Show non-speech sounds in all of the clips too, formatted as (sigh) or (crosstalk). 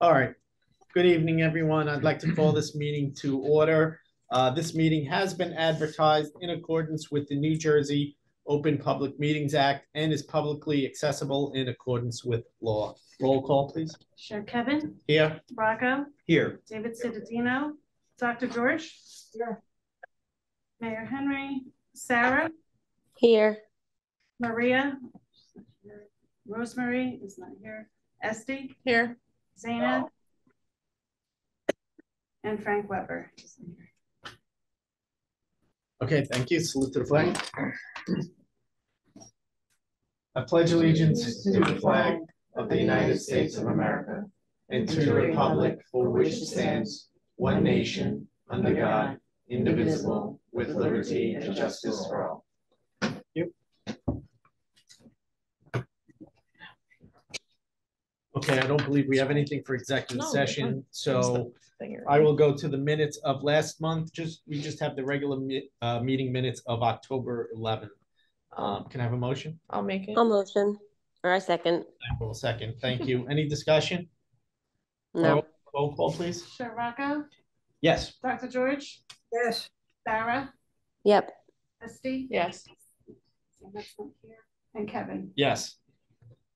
All right. Good evening, everyone. I'd like to call this meeting to order. Uh, this meeting has been advertised in accordance with the New Jersey Open Public Meetings Act and is publicly accessible in accordance with law. Roll call, please. Sure, Kevin, Here. Rocco, Here. David Cittadino, Dr. George. Here. Mayor Henry, Sarah, Here. Maria. Rosemary is not here. Esty, Here. Zainab. And Frank Weber. Okay, thank you. Salute to the flag. I pledge allegiance to the flag of the United States of America and to the republic for which it stands, one nation, under God, indivisible, with liberty and justice for all. Okay, I don't believe we have anything for executive No, session, so I will go to the minutes of last month, just, we just have the regular mi- uh, meeting minutes of October eleventh. Um, can I have a motion? I'll make it. I'll motion, or I second. I will second, thank you. Any discussion? (laughs) No. Roll call, please. Sure, Rocco, Yes. Dr. George, Yes, Sarah, Yep. Esty. Yes. That's not here. And Kevin. Yes.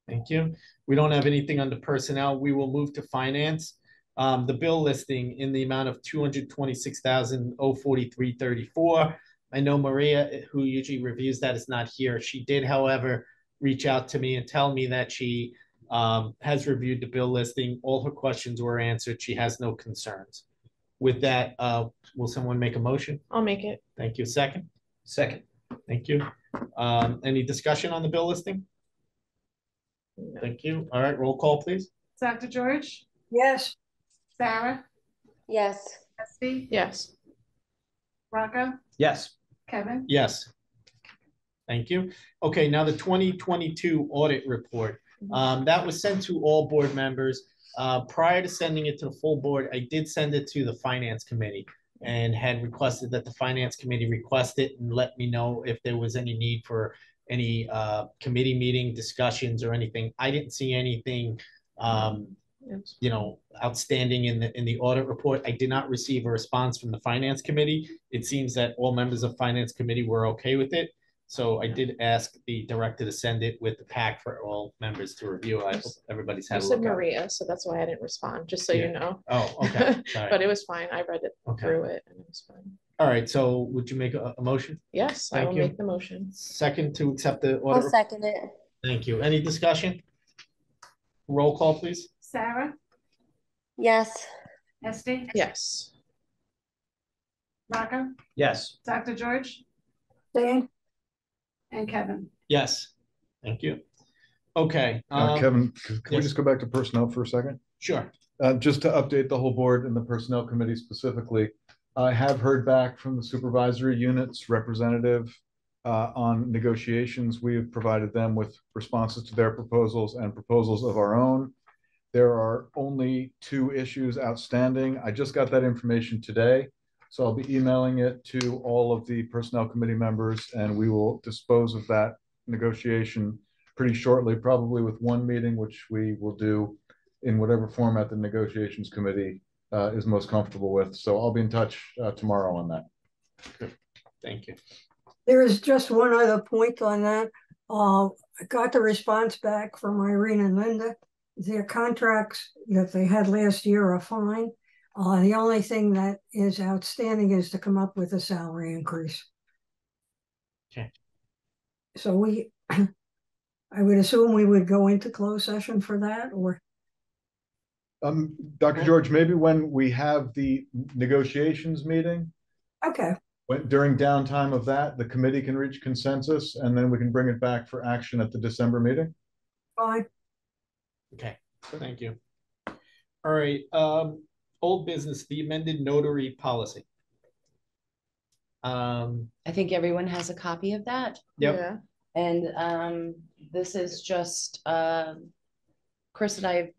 Thank you. We don't have anything under personnel. We will move to finance. Um, the bill listing in the amount of two hundred twenty-six thousand oh forty-three thirty-four. I know Maria, who usually reviews that, is not here. She did, however, reach out to me and tell me that she um, has reviewed the bill listing. All her questions were answered. She has no concerns. With that, uh, will someone make a motion? I'll make it. Thank you. Second? Second. Thank you. Um, any discussion on the bill listing? Thank you. All right, roll call, please. Dr. George, yes, Sarah, Yes. Esty, Yes. Rocco, Yes. Kevin. Yes. Thank you. Okay, now the twenty twenty-two audit report. Um, that was sent to all board members. Uh, prior to sending it to the full board, I did send it to the finance committee and had requested that the finance committee request it and let me know if there was any need for any uh committee meeting discussions or anything. I didn't see anything um you know, outstanding in the, in the audit report. I did not receive a response from the finance committee. It seems that all members of finance committee were okay with it. So I did ask the director to send it with the pack for all members to review. I hope everybody's You had a said look at it. Maria, so that's why I didn't respond, just so you know. Oh, okay. (laughs) But it was fine. I read it Okay. through it and it was fine. All right, so would you make a, a motion? Yes, I Thank will you. make the motion. Second to accept the order. I'll audit? second it. Thank you. Any discussion? Roll call, please. Sarah, Yes. Esty, Yes. Rocco, Yes. Dr. George, Dan, and Kevin. Yes. Thank you. Okay, Uh, um, Kevin, c- can we yes. just go back to personnel for a second? sure. Uh, just to update the whole board and the personnel committee specifically. I have heard back from the supervisory units representative uh, on negotiations. We have provided them with responses to their proposals and proposals of our own. There are only two issues outstanding. I just got that information today. So I'll be emailing it to all of the personnel committee members and we will dispose of that negotiation pretty shortly, probably with one meeting, which we will do in whatever format the negotiations committee uh, is most comfortable with. So I'll be in touch uh, tomorrow on that. Thank you. there is just one other point on that. Uh, I got the response back from Irene and Linda. Their contracts that they had last year are fine. Uh, the only thing that is outstanding is to come up with a salary increase. Okay. So we, (clears throat) I would assume we would go into closed session for that, or, Um, Dr. George, maybe when we have the negotiations meeting, okay, when during downtime of that, the committee can reach consensus and then we can bring it back for action at the December meeting. fine. Okay, thank you. All right, um, old business, the amended notary policy. Um, I think everyone has a copy of that. Yep. Yeah. And um, this is just, um, Chris and I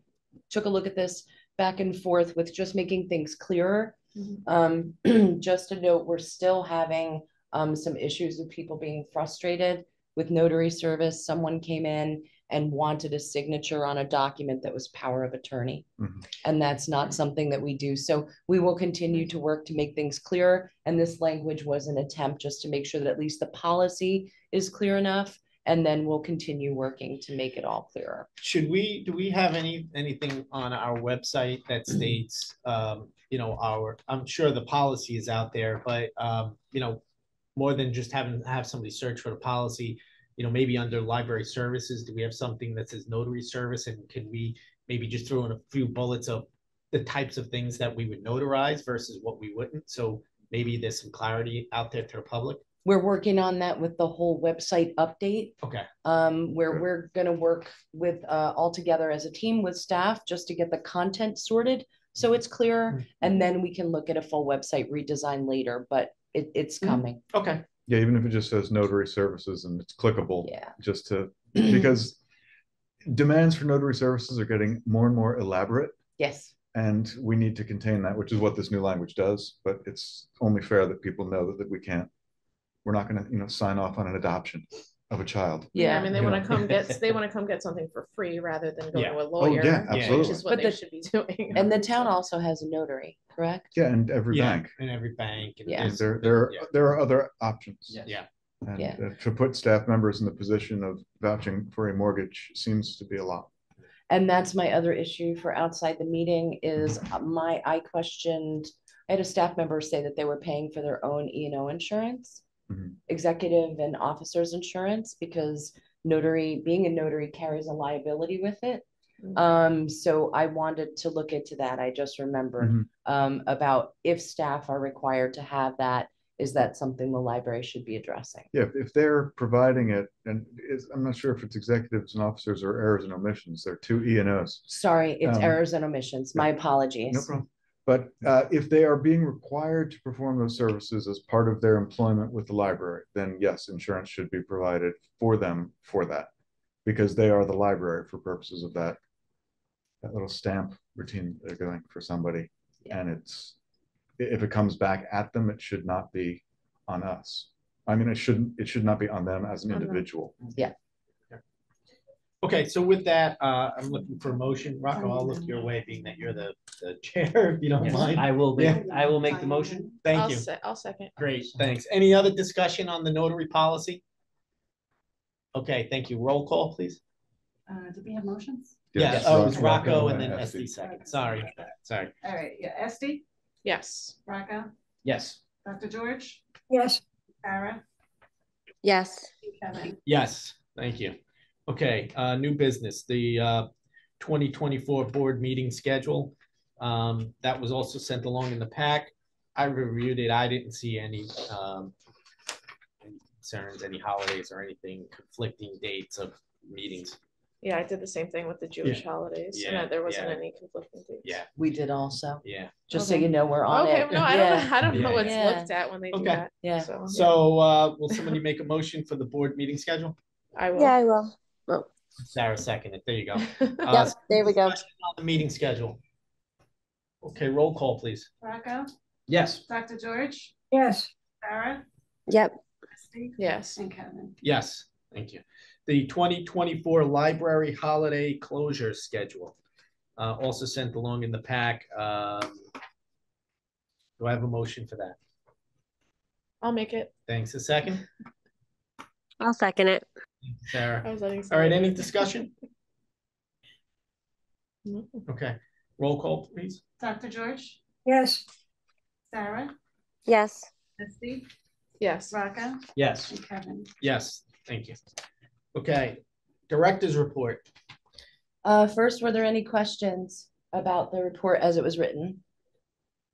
took a look at this back and forth with just making things clearer. Mhm. Um, (clears throat) just a note, we're still having um, some issues with people being frustrated with notary service, someone came in and wanted a signature on a document that was power of attorney. Mhm. And that's not something that we do. So we will continue to work to make things clearer. And this language was an attempt just to make sure that at least the policy is clear enough. And then we'll continue working to make it all clearer. Should we, do we have any, anything on our website that states, um, you know, our, I'm sure the policy is out there, but, um, you know, more than just having, have somebody search for the policy, you know, maybe under library services, do we have something that says notary service and can we maybe just throw in a few bullets of the types of things that we would notarize versus what we wouldn't? So maybe there's some clarity out there to the public. We're working on that with the whole website update. Okay, um, where Good. we're gonna work with, uh, all together as a team with staff, just to get the content sorted. So it's clearer, and then we can look at a full website redesign later, but it, it's Mhm. coming, okay. Yeah, even if it just says notary services and it's clickable, yeah. just to, (clears throat) because demands for notary services are getting more and more elaborate. Yes, And we need to contain that, which is what this new language does, but it's only fair that people know that, that we can't. We're not gonna, you know, sign off on an adoption of a child. Yeah, I mean, they wanna come get, (laughs) they wanna come get something for free rather than go Yeah. to a Oh, lawyer. yeah, Which is what But they the- should be (laughs) doing. and the town also has a notary, correct? Yeah, and every Yeah, bank. And every bank. and Yeah. And there's- there, there, yeah. there are other options. Yeah, And Yeah. uh, to put staff members in the position of vouching for a mortgage seems to be a lot. And that's my other issue for outside the meeting is uh, my, I questioned, I had a staff member say that they were paying for their own E and O insurance. Mhm. Executive and officers insurance because notary, being a notary carries a liability with it. Mhm. Um, so I wanted to look into that. I just remembered Mhm. um about if staff are required to have that, is that something the library should be addressing? Yeah, if- if they're providing it, and is, I'm not sure if it's executives and officers or errors and omissions, they're two E and Os. Sorry, it's Um, errors and omissions. My apologies. No problem. But uh, if they are being required to perform those services as part of their employment with the library, then yes, insurance should be provided for them for that. Because they are the library for purposes of that. That little stamp routine they're doing for somebody. Yeah. And it's, if it comes back at them, it should not be on us. I mean, it shouldn't, it should not be on them as an On them. Individual. okay, so with that, uh, I'm looking for a motion. Rocco, I'll look your way, being that you're the, the chair, if you don't Yes, mind. I will, Yeah. make I will make the motion. Thank I'll you. se- I'll second. Great, thanks. Any other discussion on the notary policy? Okay, thank you. Roll call, please. Uh, did we have motions? Yeah, Yes, oh, it's Rocco Rocco and and then Esty. SD second. Sorry, sorry. All right, yeah, Esty, Yes, Rocco, Yes. Dr. George, Yes, Sarah, Yes. Kevin. Yes, thank you. Okay, uh, new business, the, uh, twenty twenty-four board meeting schedule. Um, that was also sent along in the pack. I reviewed it. I didn't see any, um, concerns, any holidays or anything, conflicting dates of meetings. yeah, I did the same thing with the Jewish holidays, and Yeah, that there wasn't yeah. any conflicting dates. Yeah, We did also, yeah. just so Okay. you know, we're on Okay, it. no, I don't, Yeah, know. I don't know Yeah. what's Yeah. looked at when they do Okay. that, Yeah. so. yeah, So, uh, will somebody make a motion for the board meeting schedule? I will. Yeah, I will. Sarah seconded. There you go. (laughs) Yep, Uh, there we go. On the meeting schedule. Okay, roll call, please. Rocco, Yes. Dr. George, yes, Sarah, Yep. Esty, Yes, and Kevin. Yes, thank you. The twenty twenty-four library holiday closure schedule. Uh, also sent along in the pack. Um. Do I have a motion for that? I'll make it. Thanks. A second, I'll second it. I Sarah. was letting. All right, any discussion? No. Okay, roll call, please. Dr. George, yes, Sarah, Yes. Esty, Yes, Rocco, Yes. and Kevin. Yes, thank you. Okay, director's report. Uh, first, were there any questions about the report as it was written?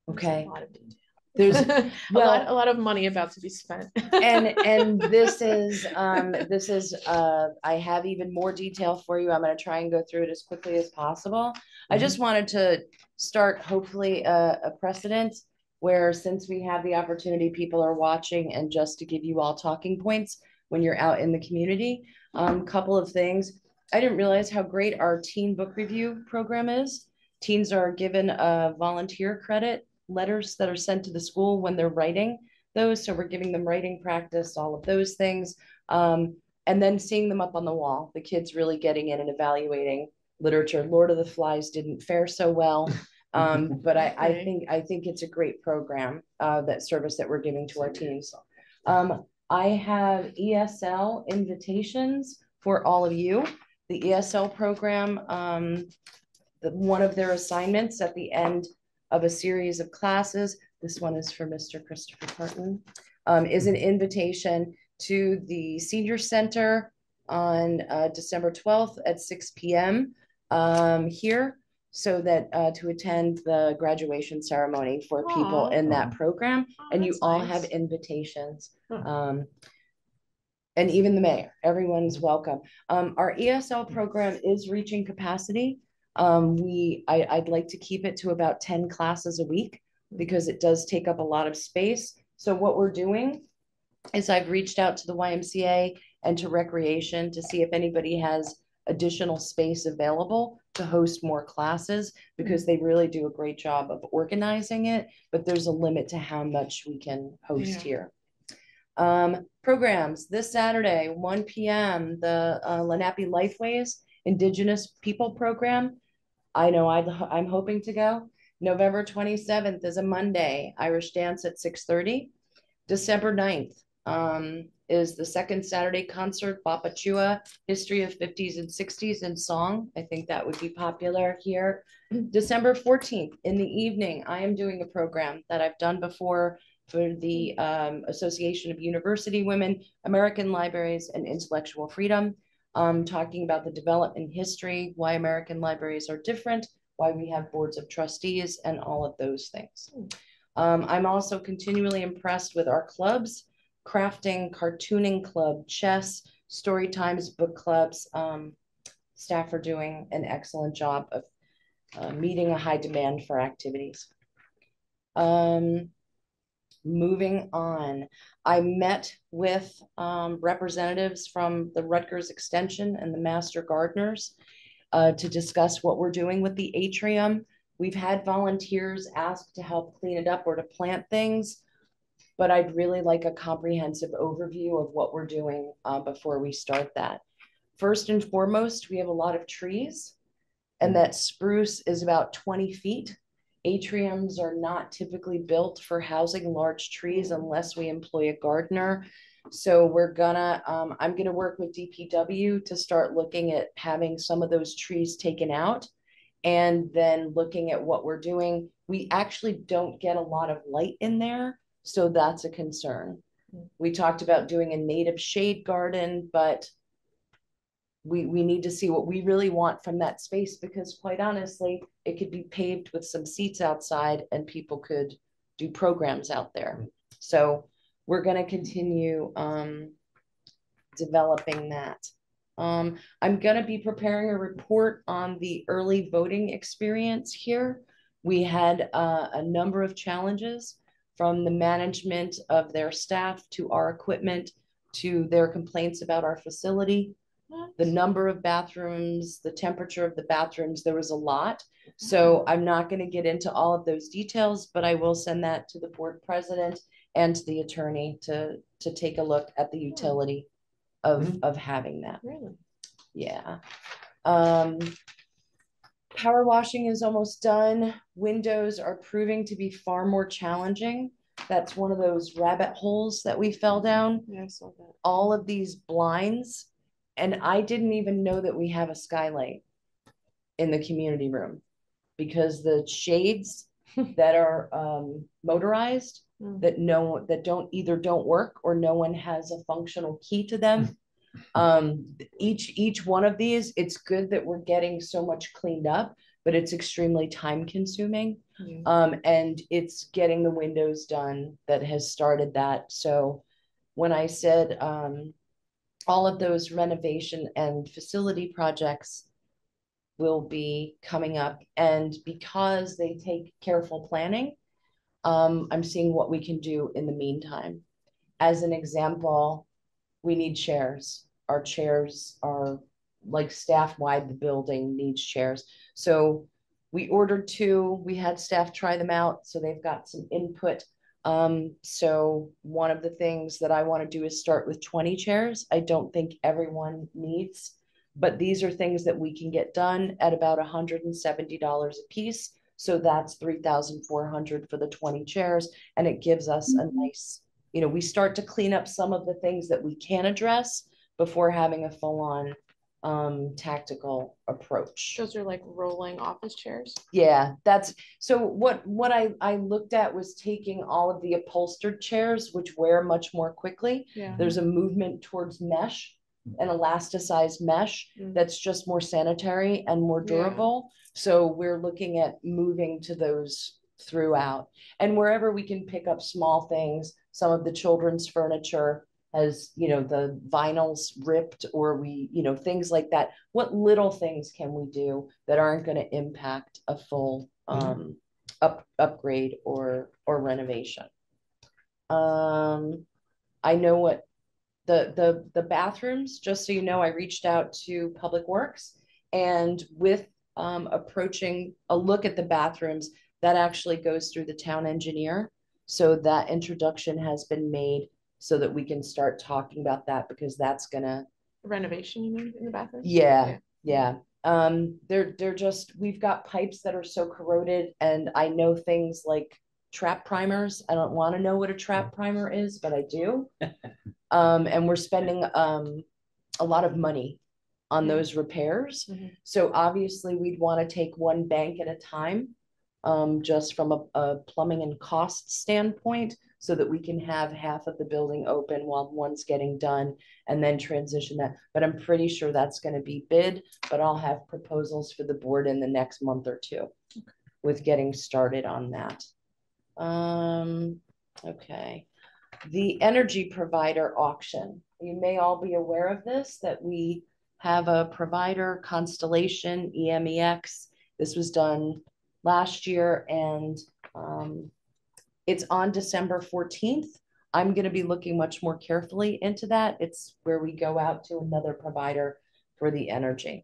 Okay, a lot of detail. There's, (laughs) A lot, a lot of money about to be spent. (laughs) and, and this is, um, this is, uh, I have even more detail for you. I'm gonna try and go through it as quickly as possible. I Mhm. just wanted to start hopefully a, a precedent where since we have the opportunity, people are watching and just to give you all talking points when you're out in the community. Um, couple of things. I didn't realize how great our teen book review program is. Teens are given a volunteer credit letters that are sent to the school when they're writing those. So we're giving them writing practice, all of those things. Um, and then seeing them up on the wall, the kids really getting in and evaluating literature. Lord of the Flies didn't fare so well. (laughs) Um, but I, I think, I think it's a great program, uh, that service that we're giving to our teams. Um, I have ESL invitations for all of you. The ESL program, um, the, one of their assignments at the end of a series of classes, this one is for Mr. Christopher Parton, um, is an invitation to the senior center on, uh, December twelfth at six P M. Um, here, so that, uh, to attend the graduation ceremony for people in that program. Oh, And you all nice. have invitations. Huh. Um, and even the mayor, everyone's welcome. Um, our ESL program is reaching capacity. Um, we, I, I'd like to keep it to about ten classes a week because it does take up a lot of space. So what we're doing is I've reached out to the YMCA and to Recreation to see if anybody has additional space available to host more classes because they really do a great job of organizing it, but there's a limit to how much we can host Yeah. here. Um, programs, this Saturday, one P M, the uh, Lenape Lifeways Indigenous People Program. I know I'd, I'm hoping to go. November twenty-seventh is a Monday, Irish dance at six thirty. December 9th um, is the second Saturday concert, Bapa Chua, History of Fifties and Sixties in Song. I think that would be popular here. December fourteenth in the evening, I am doing a program that I've done before for the um, Association of University Women, American Libraries and Intellectual Freedom. Um, talking about the development history, why American libraries are different, why we have boards of trustees and all of those things. Um, I'm also continually impressed with our clubs, crafting, cartooning club, chess, story times, book clubs. Um, staff are doing an excellent job of uh, meeting a high demand for activities. Um, moving on, I met with um, representatives from the Rutgers Extension and the Master Gardeners uh, to discuss what we're doing with the atrium. We've had volunteers ask to help clean it up or to plant things, but I'd really like a comprehensive overview of what we're doing uh, before we start that. First and foremost, we have a lot of trees, and that spruce is about 20 feet. Atriums are not typically built for housing large trees unless we employ a gardener. So we're gonna, um, I'm gonna work with DPW to start looking at having some of those trees taken out. And then looking at what we're doing, we actually don't get a lot of light in there, so that's a concern. We talked about doing a native shade garden, but we, we need to see what we really want from that space because quite honestly, it could be paved with some seats outside and people could do programs out there. So we're gonna continue um developing that. Um, I'm gonna be preparing a report on the early voting experience here. We had uh, a number of challenges from the management of their staff to our equipment to their complaints about our facility the number of bathrooms, the temperature of the bathrooms, there was a lot. So I'm not going to get into all of those details, but I will send that to the board president and to the attorney to, to take a look at the utility of, of having that. Really? Yeah. Um, power washing is almost done. Windows are proving to be far more challenging. That's one of those rabbit holes that we fell down Yeah, I saw that. all of these blinds. And I didn't even know that we have a skylight in the community room because the shades (laughs) that are um, motorized Mm. that no that don't either don't work or no one has a functional key to them. (laughs) Um, each each one of these, it's good that we're getting so much cleaned up, but it's extremely time consuming. Yeah. Um, and it's getting the windows done that has started that. So when I said um, all of those renovation and facility projects will be coming up, and because they take careful planning, um, I'm seeing what we can do in the meantime. As an example, we need chairs. Our chairs are like staff wide, the building needs chairs. So we ordered two, we had staff try them out, so they've got some input Um, so one of the things that I want to do is start with twenty chairs. I don't think everyone needs. But these are things that we can get done at about hundred and seventy dollars a piece. So that's three thousand four hundred for the twenty chairs, and it gives us a nice, you know, we start to clean up some of the things that we can address before having a full-on um tactical approach. Those are like rolling office chairs. Yeah, that's, so what, what I, I looked at was taking all of the upholstered chairs, which wear much more quickly. Yeah. There's a movement towards mesh, an elasticized mesh Mm. that's just more sanitary and more Yeah. durable. So we're looking at moving to those throughout. And wherever we can pick up small things, some of the children's furniture has, you know, the vinyls ripped or we, you know, things like that. What little things can we do that aren't going to impact a full Mhm. um up upgrade or or renovation? Um, I know what the the the bathrooms, just so you know, I reached out to Public Works and with um approaching a look at the bathrooms, that actually goes through the town engineer. So that introduction has been made so that we can start talking about that because that's gonna, Renovation, you mean, in the bathroom? yeah, yeah. Um, they're they're just, we've got pipes that are so corroded and I know things like trap primers. I don't want to know what a trap primer is, but I do. (laughs) Um, and we're spending um a lot of money on Mm. those repairs. Mhm. So obviously we'd want to take one bank at a time. Um, just from a, a plumbing and cost standpoint, so that we can have half of the building open while one's getting done and then transition that. But I'm pretty sure that's gonna be bid, but I'll have proposals for the board in the next month or two. With getting started on that. Um, okay. The energy provider auction, you may all be aware of this, that we have a provider, Constellation, EMEX. This was done last year and um, it's on December fourteenth. I'm gonna be looking much more carefully into that. It's where we go out to another provider for the energy.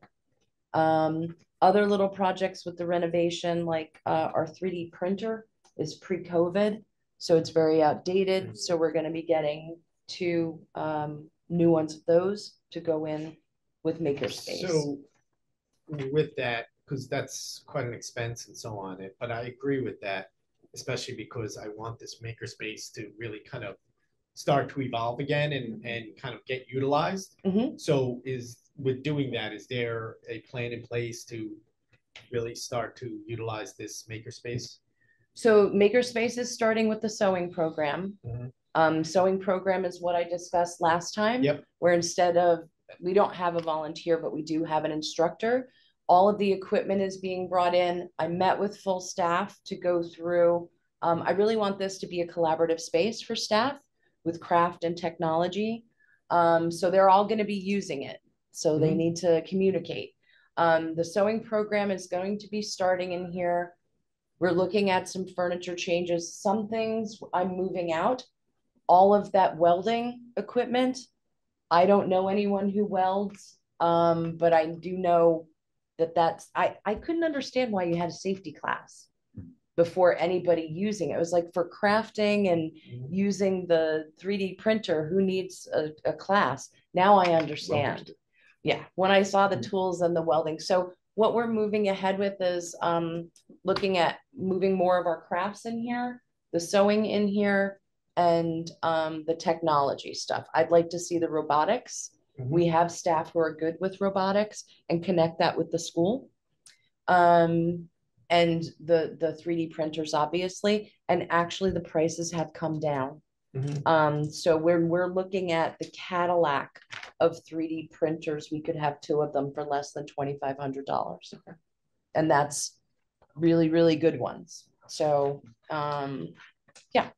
Um, other little projects with the renovation, like uh, our three D printer is pre-COVID, so it's very outdated. So we're gonna be getting two um, new ones of those to go in with Makerspace. So with that, because that's quite an expense and so on it, but I agree with that, especially because I want this makerspace to really kind of start to evolve again and, and kind of get utilized. Mhm. So is, with doing that, is there a plan in place to really start to utilize this makerspace? So Makerspace is starting with the sewing program. Mhm. Um, sewing program is what I discussed last time. Yep. Where instead of, we don't have a volunteer, but we do have an instructor. All of the equipment is being brought in. I met with full staff to go through. Um, I really want this to be a collaborative space for staff with craft and technology. Um, so they're all gonna be using it. So they Mhm. need to communicate. Um, the sewing program is going to be starting in here. We're looking at some furniture changes. Some things I'm moving out. All of that welding equipment. I don't know anyone who welds, um, but I do know that that's, I, I couldn't understand why you had a safety class before anybody using it. It was like for crafting and using the 3D printer, who needs a, a class? Now I understand. Yeah, when I saw the Mhm. tools and the welding. So what we're moving ahead with is um looking at moving more of our crafts in here, the sewing in here, and um the technology stuff. I'd like to see the robotics. We have staff who are good with robotics and connect that with the school. Um, and the the 3D printers, obviously, and actually the prices have come down. Mhm. Um, so we're, we're looking at the Cadillac of three D printers. We could have two of them for less than twenty-five hundred dollars. And that's really, really good ones. So, um, yeah.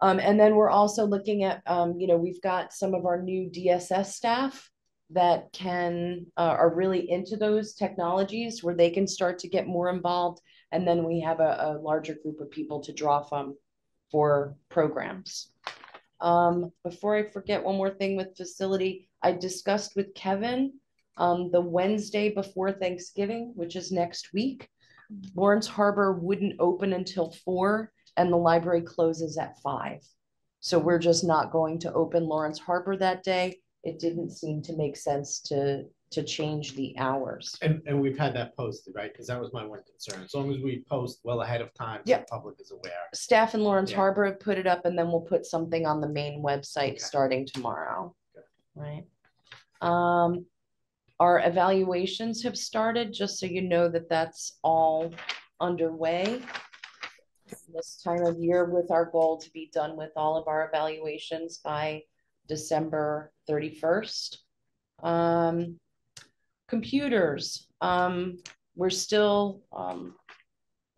Um, and then we're also looking at, um, you know, we've got some of our new DSS staff that can, uh, are really into those technologies where they can start to get more involved. And then we have a, a larger group of people to draw from for programs. Um, before I forget, one more thing with facility, I discussed with Kevin, um, the Wednesday before Thanksgiving, which is next week. Laurence Harbor wouldn't open until four, and the library closes at five. So we're just not going to open Laurence Harbor that day. It didn't seem to make sense to, to change the hours. And, and we've had that posted, right? Because that was my one concern. As long as we post well ahead of time, so the Yeah. public is aware. Staff in Laurence Yeah. Harbor have put it up and then we'll put something on the main website Okay. starting tomorrow. Right? Um, our evaluations have started, just so you know that that's all underway. This time of year with our goal to be done with all of our evaluations by December thirty-first. Um, computers, um, we're still, um,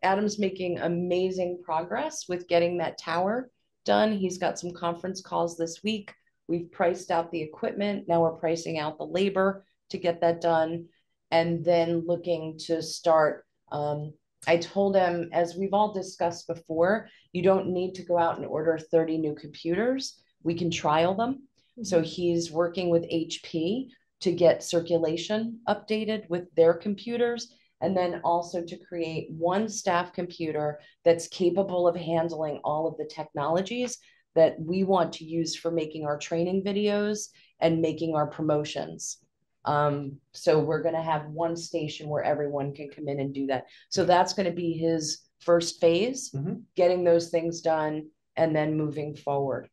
Adam's making amazing progress with getting that tower done. He's got some conference calls this week. We've priced out the equipment. Now we're pricing out the labor to get that done. And then looking to start, um, I told him, as we've all discussed before, you don't need to go out and order thirty new computers. We can trial them. Mm-hmm. So he's working with HP to get circulation updated with their computers. And then also to create one staff computer that's capable of handling all of the technologies that we want to use for making our training videos and making our promotions. Um, so we're gonna have one station where everyone can come in and do that. So that's gonna be his first phase, Mhm. getting those things done and then moving forward.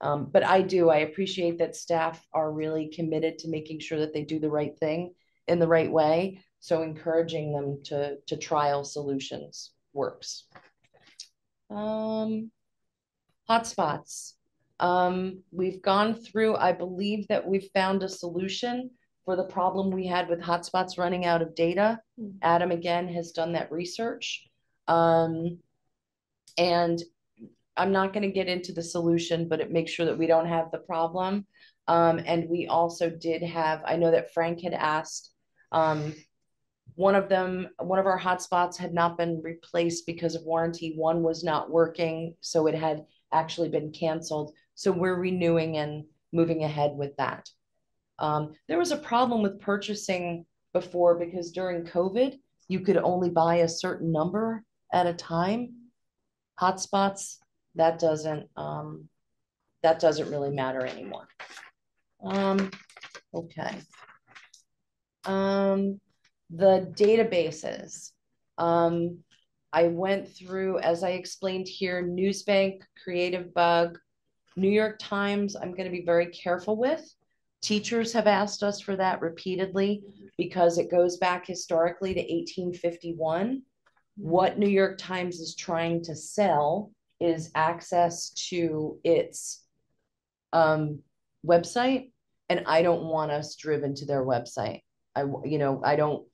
Um, but I do, I appreciate that staff are really committed to making sure that they do the right thing in the right way. So encouraging them to, to trial solutions works. Um, hotspots. Um, we've gone through, I believe that we've found a solution for the problem we had with hotspots running out of data. Hmm. Adam again has done that research. Um, and I'm not gonna get into the solution, but it makes sure that we don't have the problem. Um, and we also did have, I know that Frank had asked, um, one of them, one of our hotspots had not been replaced because of warranty. One was not working, so it had actually been canceled. So we're renewing and moving ahead with that. Um, there was a problem with purchasing before because during COVID, you could only buy a certain number at a time. Hotspots, that doesn't, um, that doesn't really matter anymore. Um, okay. Um, the databases. Um, I went through, as I explained here, Newsbank, Creative Bug, New York Times, I'm gonna be very careful with. Teachers have asked us for that repeatedly because it goes back historically to eighteen fifty-one. What New York Times is trying to sell is access to its um, website, and I don't want us driven to their website. I, you know, I don't,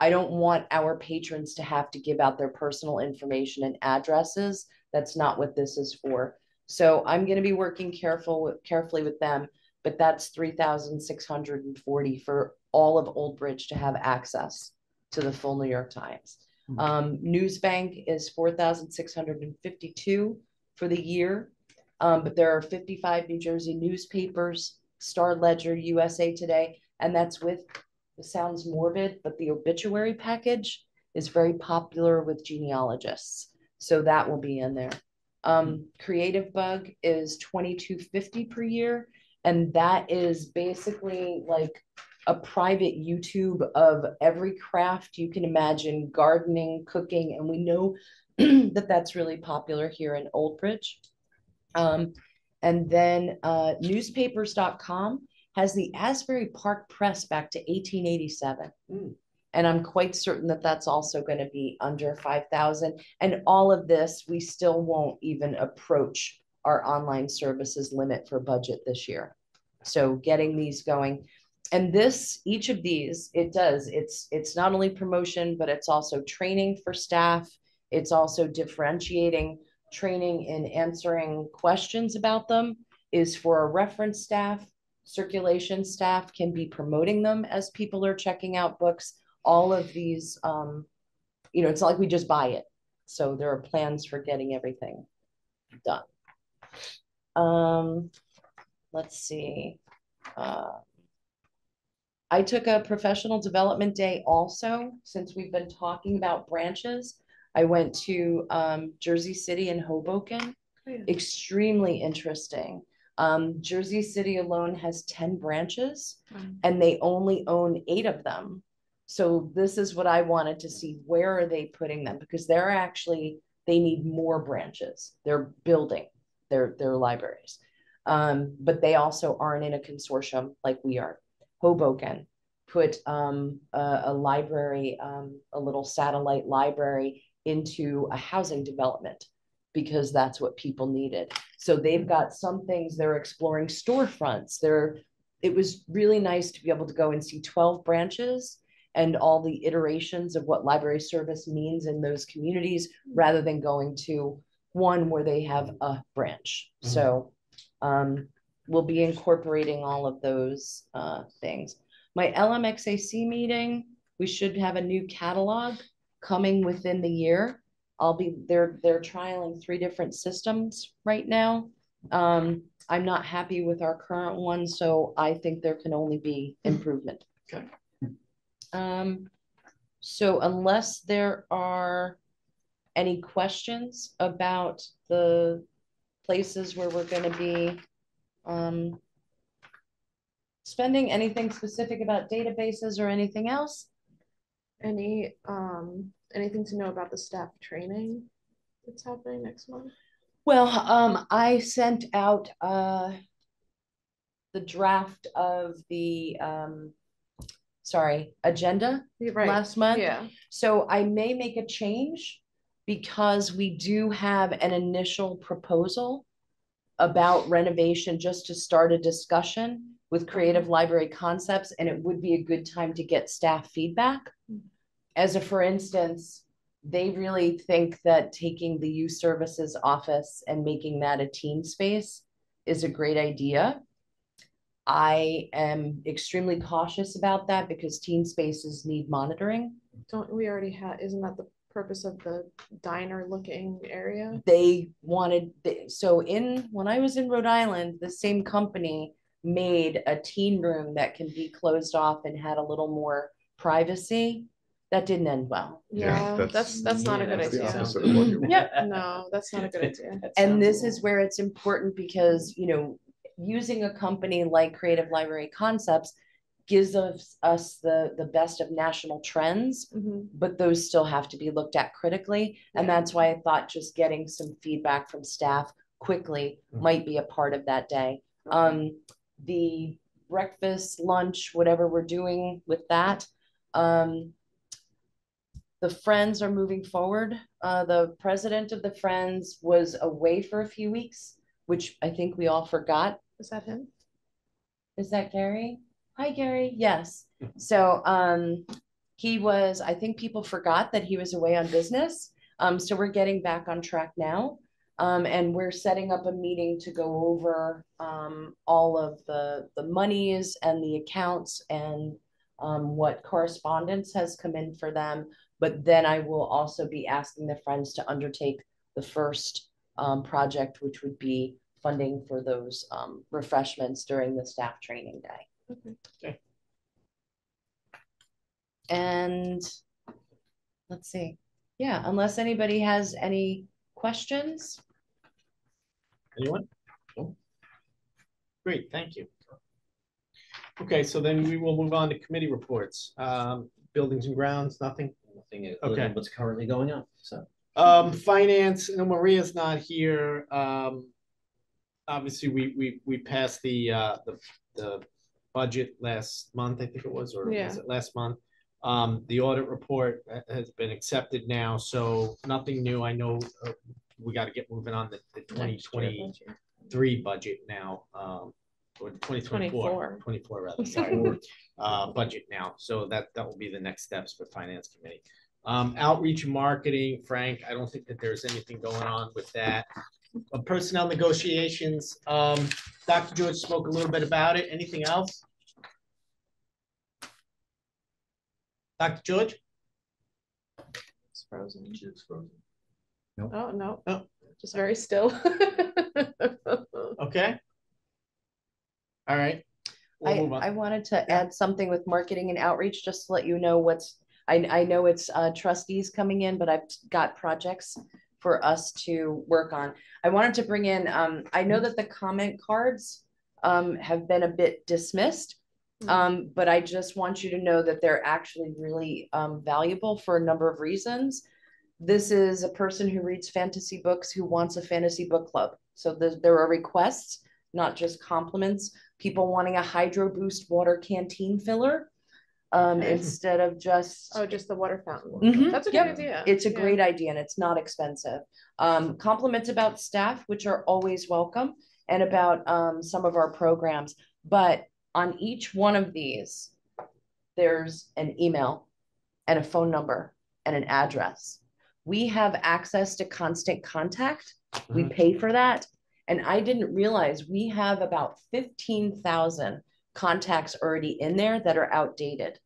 I don't want our patrons to have to give out their personal information and addresses. That's not what this is for. So I'm gonna be working careful carefully with them, but that's three thousand six hundred and forty for all of Old Bridge to have access to the full New York Times. Hmm. Um, Newsbank is four thousand six hundred and fifty-two for the year. Um, but there are fifty-five New Jersey newspapers, Star Ledger, USA Today, and that's with, it sounds morbid, but the obituary package is very popular with genealogists. So that will be in there. Um, Creative Bug is twenty-two fifty per year, and that is basically like a private YouTube of every craft you can imagine, gardening, cooking, and we know (clears throat) that that's really popular here in Old Bridge. Um, and then uh, newspapers.com has the Asbury Park Press back to 1887. Hmm. And I'm quite certain that that's also going to be under 5,000. And all of this, we still won't even approach our online services limit for budget this year. So getting these going. And this, each of these, it does, it's, it's not only promotion, but it's also training for staff. It's also differentiating training in answering questions about them is for a reference staff. Circulation staff can be promoting them as people are checking out books. All of these, um, you know, it's not like we just buy it. So there are plans for getting everything done. Um, let's see. Uh, I took a professional development day also, since we've been talking about branches. I went to um, Jersey City and Hoboken. Oh, yeah. Extremely interesting. Um, Jersey City alone has ten branches Um, and they only own eight of them. So this is what I wanted to see. Where are they putting them? Because they're actually, they need more branches. They're building their, their libraries. Um, but they also aren't in a consortium like we are. Hoboken put um, a, a library, um, a little satellite library into a housing development because that's what people needed. So they've got some things they're exploring storefronts. They're it was really nice to be able to go and see 12 branches and all the iterations of what library service means in those communities rather than going to one where they have a branch. Mhm. So um, we'll be incorporating all of those uh, things. My LMXAC meeting, we should have a new catalog coming within the year. I'll be, they're, they're trialing three different systems right now. Um, I'm not happy with our current one, so I think there can only be improvement. Okay. Um, so unless there are any questions about the places where we're gonna be, um, spending anything specific about databases or anything else? Any, um, anything to know about the staff training that's happening next month? Well, um, I sent out, uh, the draft of the, um, sorry, agenda Right, last month. yeah, So I may make a change because we do have an initial proposal about renovation, just to start a discussion with creative mm-hmm. library concepts, and it would be a good time to get staff feedback. Mm-hmm. As a, for instance, they really think that taking the youth services office and making that a teen space is a great idea. I am extremely cautious about that because teen spaces need monitoring. don't, we already have isn't that the purpose of the diner looking area? they wanted, th- so in, when I was in Rhode Island, the same company made a teen room that can be closed off and had a little more privacy. That didn't end well. Yeah, that's, that's not a good That's the idea. opposite of what you want. Yep. (laughs) No, that's not a good idea. And this is where it's important because, you know, using a company like Creative Library Concepts gives us, us the, the best of national trends, Mhm. but those still have to be looked at critically. And that's why I thought just getting some feedback from staff quickly Mhm. might be a part of that day. Um, the breakfast, lunch, whatever we're doing with that. Um, the Friends are moving forward. Uh, the president of the Friends was away for a few weeks, which I think we all forgot. Is that him? Is that Gary? Hi, Gary. Yes. So, um, he was, I think people forgot that he was away on business. Um, so we're getting back on track now. Um, and we're setting up a meeting to go over, um, all of the, the monies and the accounts and, um, what correspondence has come in for them. But then I will also be asking the friends to undertake the first, um, project, which would be funding for those, um, refreshments during the staff training day. Okay. Okay. And let's see, yeah, unless anybody has any questions. Anyone? No? Great, thank you. Okay, so then we will move on to committee reports. Um, buildings and grounds, nothing. Nothing is Okay. what's currently going on, so. Um, finance, no, Maria's not here. Um, obviously, we, we, we passed the, uh, the, the budget last month, I think it was, or was it last month? Um, the audit report ha- has been accepted now, so nothing new. I know, uh, we gotta get moving on the, the twenty Next year twenty-three budget. now, um, or twenty twenty-four, 24. twenty-four rather, (laughs) sorry. Uh, budget now, so that, that will be the next steps for finance committee. Um, outreach and marketing, Frank, I don't think that there's anything going on with that. Uh, Personnel negotiations, um, Dr. George spoke a little bit about it. Anything else? Dr. George? It's frozen. It's frozen. Nope. Oh, no. Oh. Just very still. (laughs) Okay. All right. We'll I. I wanted to add something with marketing and outreach, just to let you know what's, I, I know it's uh, trustees coming in, but I've got projects for us to work on. I wanted to bring in, um, I know that the comment cards um, have been a bit dismissed. Mm. Um, but I just want you to know that they're actually really um, valuable for a number of reasons. This is a person who reads fantasy books who wants a fantasy book club. So there, there are requests, not just compliments. People wanting a Hydro Boost water canteen filler um, Okay. instead of just. Oh, just the water fountain. Mhm, That's a good yep. idea. It's a Yeah. great idea and it's not expensive. Um, compliments about staff, which are always welcome, and about um, some of our programs. But on each one of these, there's an email and a phone number and an address. We have access to constant contact. We pay for that. And I didn't realize we have about 15,000 contacts already in there that are outdated.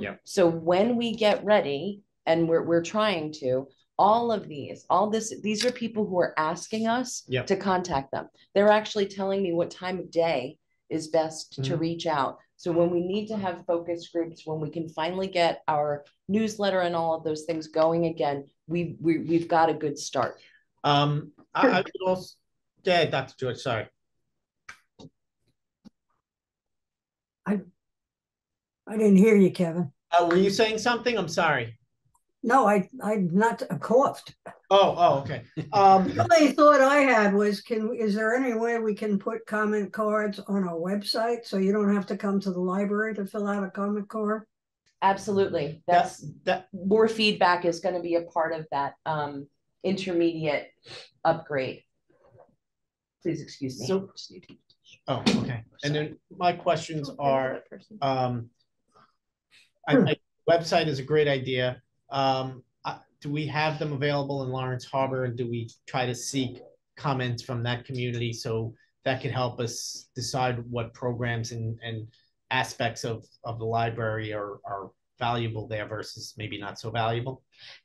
Yep. So when we get ready, and we're, we're trying to, all of these, all this, these are people who are asking us Yep. to contact them. They're actually telling me what time of day is best to Mhm. reach out. So when we need to have focus groups, when we can finally get our newsletter and all of those things going again, we, we, we've got a good start. Um, I, I would also, yeah, Dr. George, sorry. I didn't hear you, Kevin. Uh, were you saying something? I'm sorry. No, I, I not I coughed. Oh, oh, okay. Um, The only thought I had was, can, is there any way we can put comment cards on our website so you don't have to come to the library to fill out a comment card? Absolutely. that's, That's, that, more feedback is gonna be a part of that, um, intermediate upgrade. Please excuse me. So- oh, okay. And then my questions are, um, I, I, website is a great idea. Um, uh, do we have them available in Laurence Harbor? And do we try to seek comments from that community? So that could help us decide what programs and, and aspects of, of the library are, are valuable there versus maybe not so valuable?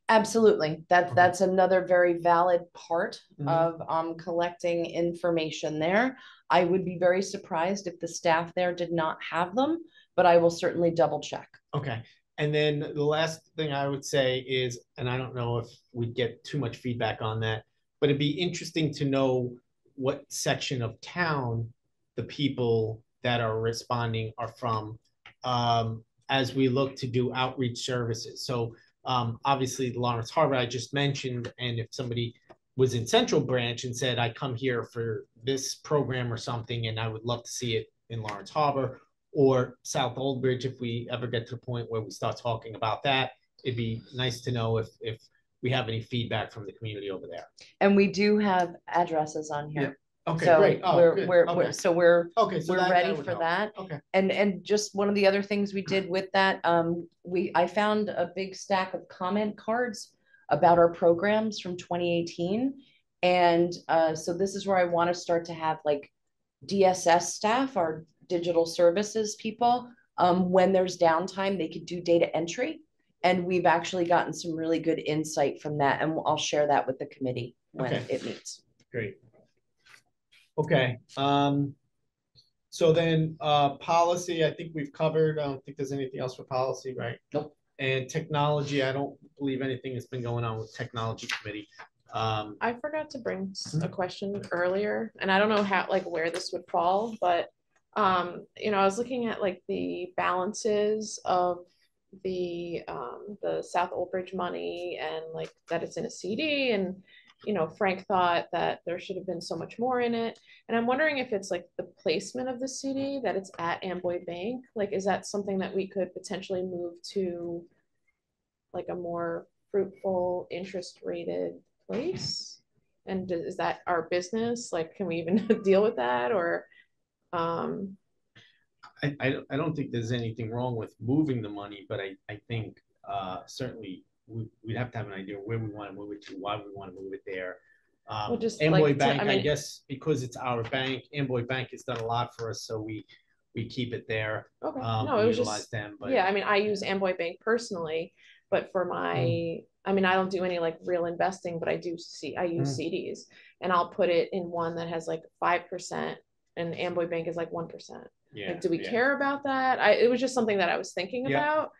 Absolutely. That, Okay. that's another very valid part Mhm. of, um, collecting information there. I would be very surprised if the staff there did not have them, but I will certainly double check. Okay, and then the last thing I would say is, and I don't know if we'd get too much feedback on that, but it'd be interesting to know what section of town the people that are responding are from. Um, as we look to do outreach services. So um, obviously Laurence Harbor, I just mentioned, and if somebody was in Central Branch and said, I come here for this program or something, and I would love to see it in Laurence Harbor, or South Old Bridge, if we ever get to the point where we start talking about that, it'd be nice to know if, if we have any feedback from the community over there. And we do have addresses on here. Okay, So great. Oh, we're, good. we're, Okay. we're, so we're, Okay, so we're that- ready would for help. that. Okay, And, and just one of the other things we did with that, um, we, I found a big stack of comment cards about our programs from twenty eighteen. And, uh, so this is where I want to start to have like DSS staff, our digital services people. Um, when there's downtime, they could do data entry. And we've actually gotten some really good insight from that, and I'll share that with the committee when Okay. it meets. great. Okay, um, so then, uh, policy, I think we've covered. I don't think there's anything else for policy, right? Nope. And technology, I don't believe anything has been going on with technology committee. Um, I forgot to bring a question earlier, and I don't know how, like, where this would fall, but, um, you know, I was looking at like the balances of the, um, the South Old Bridge money and like that it's in a CD and, you know, Frank thought that there should have been so much more in it. And I'm wondering if it's like the placement of the CD, that it's at Amboy Bank, like, is that something that we could potentially move to like a more fruitful, interest rated place? And is that our business? Like, can we even (laughs) deal with that or, um, I, I, don't- I don't think there's anything wrong with moving the money, but I, I think, uh, certainly we, we'd have to have an idea where we want to move it to, why we want to move it there. Well, Um, just Amboy like Bank, I I mean- guess, because it's our bank, Amboy Bank has done a lot for us, so we, we keep it there. okay, Um, no, it was just, them, but. yeah, I mean, I use Amboy Bank personally, but for my, I mean, I don't do any like real investing, but I do see, I use CDs. And I'll put it in one that has like five percent and Amboy Bank is like one percent. Yeah. Like, do we yeah. care about that? I, it was just something that I was thinking Yeah. about.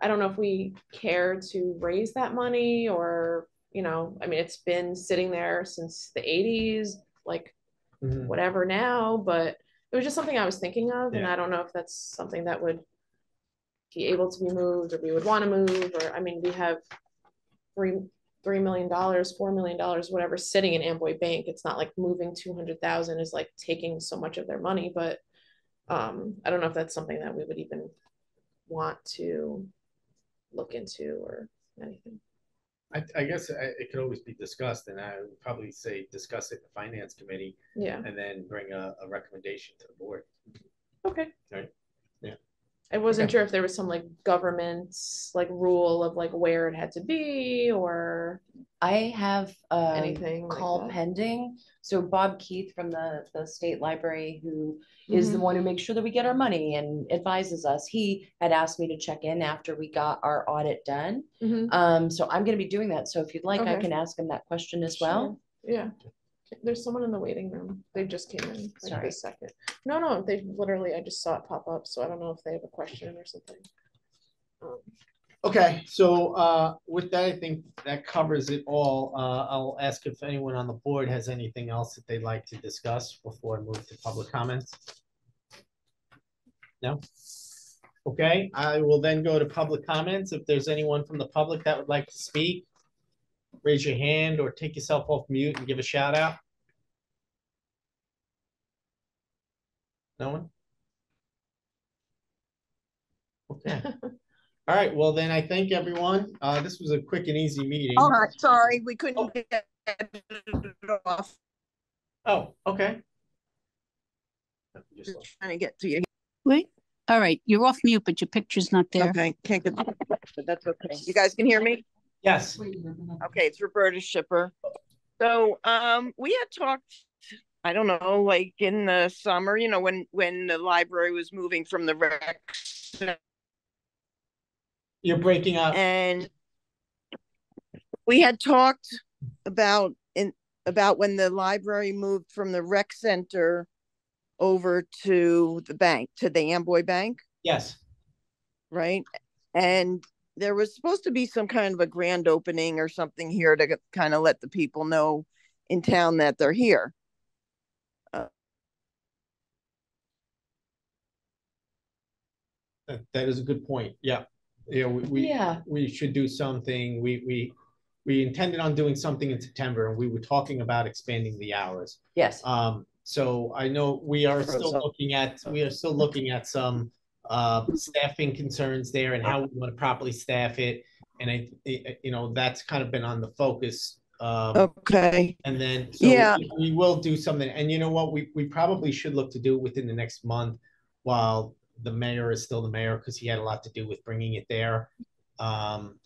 I don't know if we care to raise that money or, you know, I mean, it's been sitting there since the eighties, like Mhm. whatever now, but it was just something I was thinking of, and I don't know if that's something that would be able to be moved, or we would want to move, or, I mean, we have three, three million dollars, four million dollars, whatever, sitting in Amboy Bank. It's not like moving two hundred thousand is like taking so much of their money, but um, I don't know if that's something that we would even want to look into or anything. I, I guess I- it could always be discussed, and I would probably say discuss it in the finance committee Yeah, and then bring a, a recommendation to the board. okay. Right. Yeah. I wasn't Okay. sure if there was some like government like rule of like where it had to be or I have a anything like call that. pending. So Bob Keith from the, the state library, who is the Mhm. one who makes sure that we get our money and advises us. He had asked me to check in after we got our audit done. Mhm. Um, so I'm gonna be doing that. So if you'd like, I can ask him that question as well. Yeah. There's someone in the waiting room. They just came in like Sorry. this second. No, no, they literally, I just saw it pop up, so I don't know if they have a question or something. Um, Okay, so uh, with that, I think that covers it all. Uh, I'll ask if anyone on the board has anything else that they'd like to discuss before I move to public comments. No? Okay, I will then go to public comments. If there's anyone from the public that would like to speak, raise your hand or take yourself off mute and give a shout out. No one? Okay. (laughs) All right, well then I thank everyone. Uh, this was a quick and easy meeting. All right, sorry, we Oh. couldn't get it off. Oh, okay. Just Just Trying to get to you. Wait, all right, you're off mute, but your picture's not there. Okay, can't get, (laughs) but that's okay. You guys can hear me? Yes, Okay, it's Roberta Shipper. So, um, we had talked, I don't know, like in the summer, you know, when, when the library was moving from the rec. you're breaking up. And we had talked about in, about when the library moved from the rec center over to the bank, to the Amboy Bank. Yes, right? And there was supposed to be some kind of a grand opening or something here to kind of let the people know in town that they're here. that, that is a good point. Yeah. Yeah, we, we, Yeah, we should do something. We, we, we intended on doing something in September and we were talking about expanding the hours. yes. Um, so I know we are still looking at, we are still looking at some uh staffing concerns there and how we want to properly staff it. And I, I- you know, that's kind of been on the focus. Um, Okay, and then, so Yeah. we- we will do something. And you know what? We, we probably should look to do it within the next month while the mayor is still the mayor, because he had a lot to do with bringing it there. Um,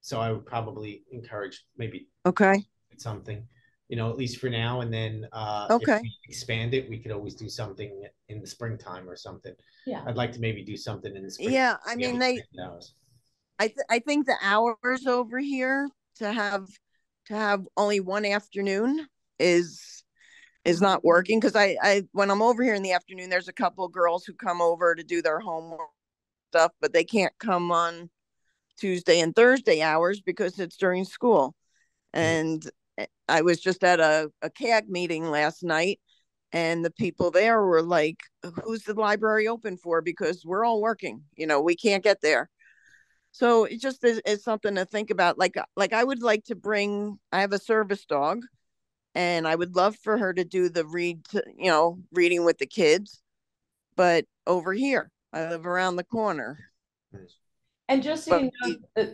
so I would probably encourage maybe okay, something, you know, at least for now, and then uh if Okay. we expand it, we could always do something in the springtime or something. Yeah. I'd like to maybe do something in the spring. yeah, I mean, they, I, th- I think the hours over here to have, to have only one afternoon is, is not working, cause I, I, when I'm over here in the afternoon, there's a couple girls who come over to do their homework stuff, but they can't come on Tuesday and Thursday hours because it's during school. And eh, I was just at a, a CAG meeting last night and the people there were like, who's the library open for? Because we're all working, you know, we can't get there. So it just is, is something to think about. Like, uh, like I would like to bring, I have a service dog and I would love for her to do the read, to, you know, reading with the kids. But over here, I live around the corner. And just so you know,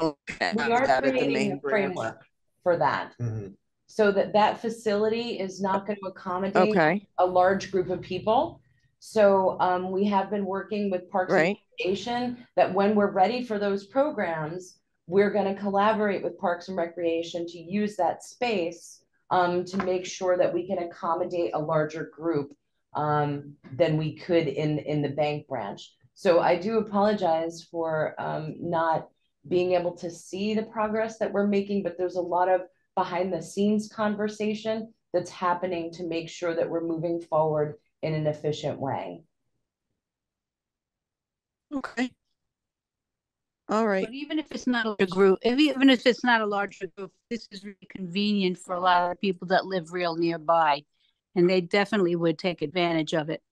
Okay. we are That is the creating main a framework for that. Mhm. So that that facility is not going to accommodate Okay, a large group of people. So um, we have been working with Parks and Recreation that when we're ready for those programs, we're going to collaborate with Parks and Recreation to use that space um, to make sure that we can accommodate a larger group um, than we could in in the bank branch. So I do apologize for um, not being able to see the progress that we're making, but there's a lot of behind the scenes conversation that's happening to make sure that we're moving forward in an efficient way. okay. All right. But even if it's not a larger group, if, even if it's not a larger group, this is really convenient for a lot of people that live real nearby. And they definitely would take advantage of it.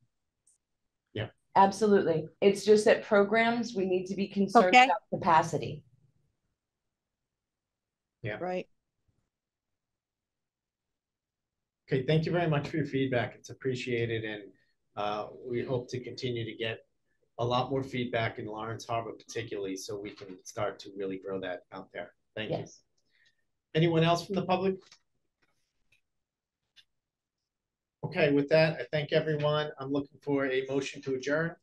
Yeah, absolutely. It's just that programs, we need to be concerned Okay. about capacity. Right. Okay, thank you very much for your feedback. It's appreciated and uh, we hope to continue to get a lot more feedback in Laurence Harbor particularly, so we can start to really grow that out there. Thank you. Anyone else from the public? Okay, with that, I thank everyone. I'm looking for a motion to adjourn.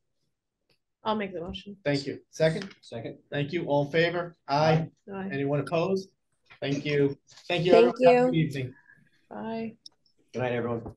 I'll make the motion. Thank you. Second, Second. thank you. All in favor? Aye. Aye. Anyone opposed? Thank you. Thank you. Thank everyone. Have a you. good Evening. Bye. Good night, everyone.